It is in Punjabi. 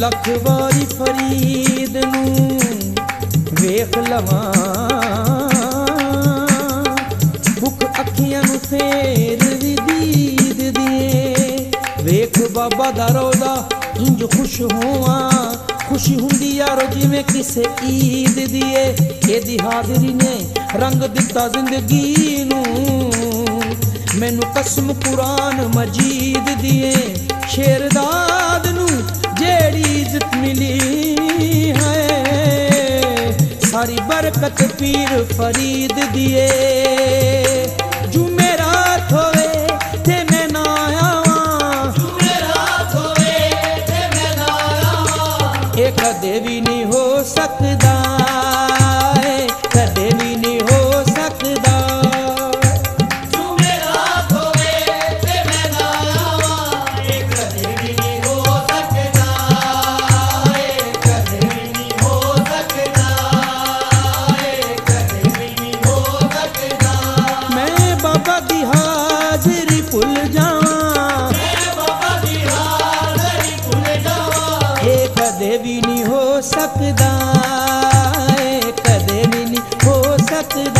ਲੱਖ ਵਾਰੀ ਫਰੀਦ ਨੂੰ ਵੇਖ ਲਵਾਂ। ਭੁੱਖ ਅੱਖੀਆਂ ਨੂੰ ਫੇਰ ਵੀ ਦੀਦ ਦੀਏ। ਵੇਖ ਬਾਬਾ ਦਾ ਰੋਦਾ ਇੰਜ ਖੁਸ਼ ਹੋਵਾਂ। ਖੁਸ਼ੀ ਹੁੰਦੀ ਯਾਰੋ, ਜਿਵੇਂ ਕਿਸੇ ਈਦ ਦੀਏ। ਇਹਦੀ ਹਾਜ਼ਰੀ ਨੇ ਰੰਗ ਦਿੱਤਾ ਜ਼ਿੰਦਗੀ ਨੂੰ। ਮੈਨੂੰ ਕਸਮ ਕੁਰਾਨ ਮਜੀਦ ਦੀਏ। ਸ਼ੇਰਦਾਦ ਨੂੰ ਮਿਲੀ ਹੈ। ਸਾਰੀ ਬਰਕਤ ਪੀਰ ਫਰੀਦ ਦੀਏ। ਜੁਮੇਰਾਤ ਹੋਵੇ ਤੇ ਮੈਂ ਨਾ ਆਵਾਂ। ਇਹ ਕਦੇ ਵੀ ਨਹੀਂ ਹੋ ਸਕਦਾ। ਕਦੇ ਵੀ ਨਹੀਂ ਹੋ ਸਕਦਾ ਕਦੇ ਵੀ ਨਹੀਂ ਹੋ ਸਕਦਾ।